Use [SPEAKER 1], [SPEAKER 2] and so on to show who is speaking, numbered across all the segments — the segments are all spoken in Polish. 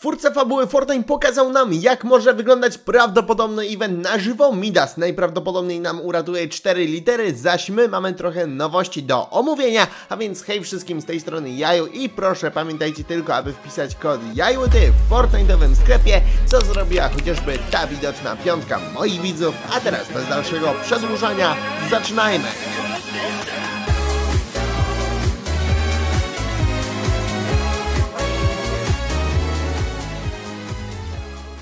[SPEAKER 1] Twórca fabuły Fortnite pokazał nam, jak może wyglądać prawdopodobny event na żywo. Midas najprawdopodobniej nam uratuje 4 litery, zaś my mamy trochę nowości do omówienia. A więc hej wszystkim z tej strony Jaju i proszę pamiętajcie tylko, aby wpisać kod JAJUTY w Fortnite'owym sklepie, co zrobiła chociażby ta widoczna piątka moich widzów. A teraz bez dalszego przedłużania zaczynajmy!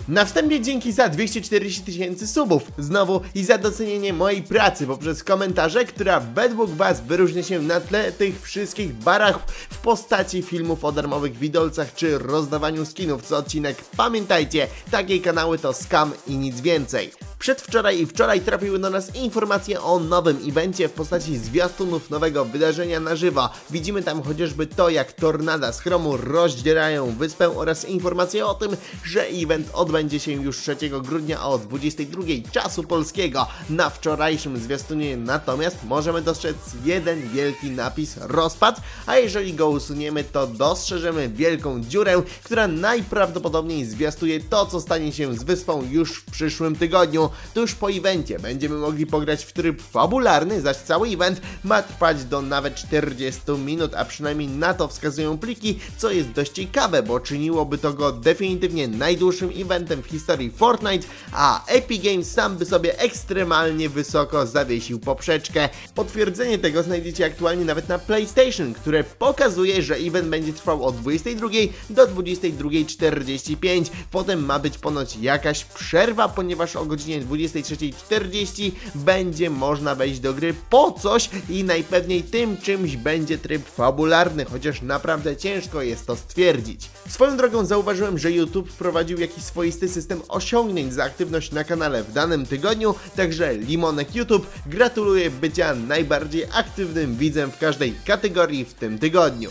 [SPEAKER 1] Na wstępie dzięki za 240 tysięcy subów, znowu i za docenienie mojej pracy poprzez komentarze, która według Was wyróżnia się na tle tych wszystkich barach w postaci filmów o darmowych widolcach czy rozdawaniu skinów co odcinek. Pamiętajcie, takie kanały to scam i nic więcej. Przedwczoraj i wczoraj trafiły do nas informacje o nowym evencie w postaci zwiastunów nowego wydarzenia na żywo. Widzimy tam chociażby to, jak tornada z chromu rozdzierają wyspę oraz informacje o tym, że event odbędzie się już 3 grudnia o 22 czasu polskiego. Na wczorajszym zwiastunie natomiast możemy dostrzec jeden wielki napis rozpad, a jeżeli go usuniemy, to dostrzeżemy wielką dziurę, która najprawdopodobniej zwiastuje to, co stanie się z wyspą już w przyszłym tygodniu. Tuż po evencie będziemy mogli pograć w tryb fabularny, zaś cały event ma trwać do nawet 40 minut, a przynajmniej na to wskazują pliki, co jest dość ciekawe, bo czyniłoby to go definitywnie najdłuższym eventem w historii Fortnite, a Epic Games sam by sobie ekstremalnie wysoko zawiesił poprzeczkę. Potwierdzenie tego znajdziecie aktualnie nawet na PlayStation, które pokazuje, że event będzie trwał od 22 do 22.45. Potem ma być ponoć jakaś przerwa, ponieważ o godzinie 23.40 będzie można wejść do gry po coś i najpewniej tym czymś będzie tryb fabularny, chociaż naprawdę ciężko jest to stwierdzić. Swoją drogą zauważyłem, że YouTube wprowadził jakiś swoisty system osiągnięć za aktywność na kanale w danym tygodniu, także Limonek YouTube gratuluję bycia najbardziej aktywnym widzem w każdej kategorii w tym tygodniu.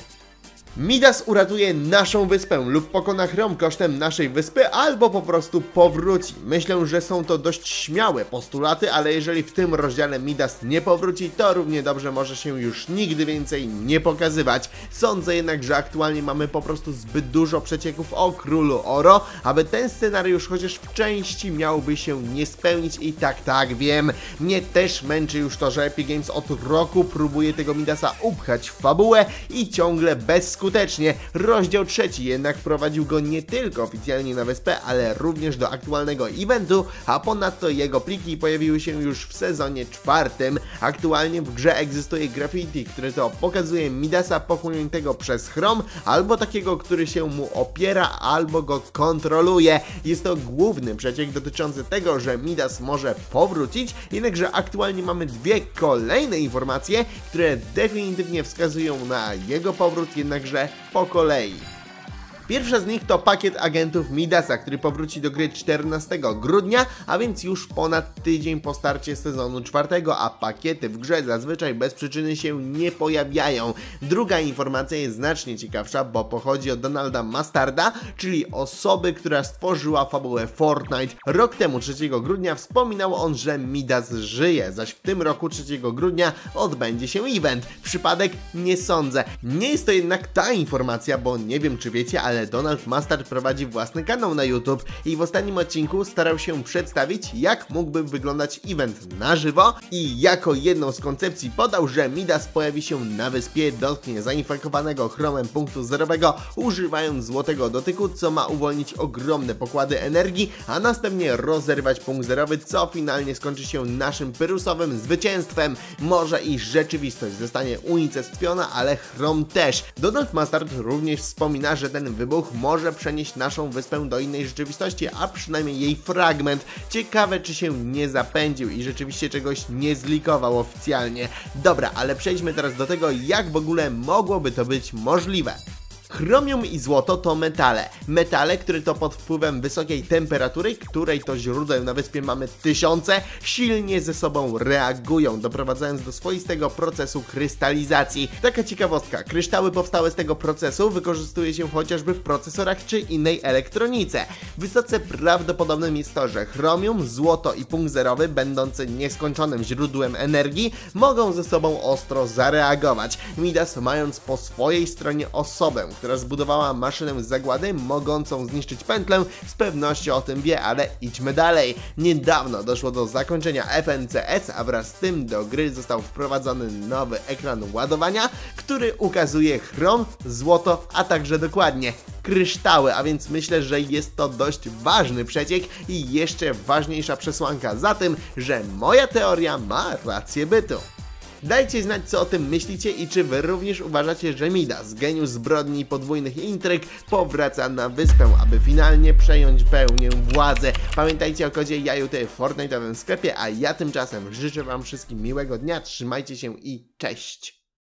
[SPEAKER 1] Midas uratuje naszą wyspę lub pokona Chrom kosztem naszej wyspy, albo po prostu powróci. Myślę, że są to dość śmiałe postulaty, ale jeżeli w tym rozdziale Midas nie powróci, to równie dobrze może się już nigdy więcej nie pokazywać. Sądzę jednak, że aktualnie mamy po prostu zbyt dużo przecieków o królu Oro, aby ten scenariusz chociaż w części miałby się nie spełnić i tak, tak, wiem. Mnie też męczy już to, że Epic Games od roku próbuje tego Midasa upchać w fabułę i ciągle bez skutku skutecznie. Rozdział trzeci jednak wprowadził go nie tylko oficjalnie na wyspę, ale również do aktualnego eventu, a ponadto jego pliki pojawiły się już w sezonie czwartym. Aktualnie w grze egzystuje graffiti, które to pokazuje Midasa pochłoniętego przez Chrom, albo takiego, który się mu opiera, albo go kontroluje. Jest to główny przeciek dotyczący tego, że Midas może powrócić, jednakże aktualnie mamy dwie kolejne informacje, które definitywnie wskazują na jego powrót, jednakże po kolei. Pierwsza z nich to pakiet agentów Midasa, który powróci do gry 14 grudnia, a więc już ponad tydzień po starcie sezonu czwartego, a pakiety w grze zazwyczaj bez przyczyny się nie pojawiają. Druga informacja jest znacznie ciekawsza, bo pochodzi od Donalda Mastarda, czyli osoby, która stworzyła fabułę Fortnite. Rok temu 3 grudnia wspominał on, że Midas żyje, zaś w tym roku 3 grudnia odbędzie się event. Przypadek? Nie sądzę. Nie jest to jednak ta informacja, bo nie wiem czy wiecie, ale ale Donald Mustard prowadzi własny kanał na YouTube i w ostatnim odcinku starał się przedstawić, jak mógłby wyglądać event na żywo i jako jedną z koncepcji podał, że Midas pojawi się na wyspie, dotknie zainfekowanego chromem punktu zerowego, używając złotego dotyku, co ma uwolnić ogromne pokłady energii, a następnie rozerwać punkt zerowy, co finalnie skończy się naszym pyrusowym zwycięstwem. Może i rzeczywistość zostanie unicestwiona, ale chrom też. Donald Mustard również wspomina, że ten wybuch wybuch może przenieść naszą wyspę do innej rzeczywistości, a przynajmniej jej fragment. Ciekawe, czy się nie zapędził i rzeczywiście czegoś nie zlikował oficjalnie. Dobra, ale przejdźmy teraz do tego, jak w ogóle mogłoby to być możliwe. Chromium i złoto to metale. Metale, które to pod wpływem wysokiej temperatury, której to źródeł na wyspie mamy tysiące, silnie ze sobą reagują, doprowadzając do swoistego procesu krystalizacji. Taka ciekawostka, kryształy powstałe z tego procesu wykorzystuje się chociażby w procesorach czy innej elektronice. Wysoce prawdopodobnym jest to, że chromium, złoto i punkt zerowy, będący nieskończonym źródłem energii, mogą ze sobą ostro zareagować. Midas mając po swojej stronie osobę, która zbudowała maszynę zagłady mogącą zniszczyć pętlę, z pewnością o tym wie, ale idźmy dalej. Niedawno doszło do zakończenia FNCS, a wraz z tym do gry został wprowadzony nowy ekran ładowania, który ukazuje chrom, złoto, a także dokładnie kryształy, a więc myślę, że jest to dość ważny przeciek i jeszcze ważniejsza przesłanka za tym, że moja teoria ma rację bytu. Dajcie znać co o tym myślicie i czy wy również uważacie, że Midas, geniusz zbrodni i podwójnych intryg, powraca na wyspę, aby finalnie przejąć pełnię władzy. Pamiętajcie o kodzie JAJUT w Fortnite'owym sklepie, a ja tymczasem życzę wam wszystkim miłego dnia, trzymajcie się i cześć!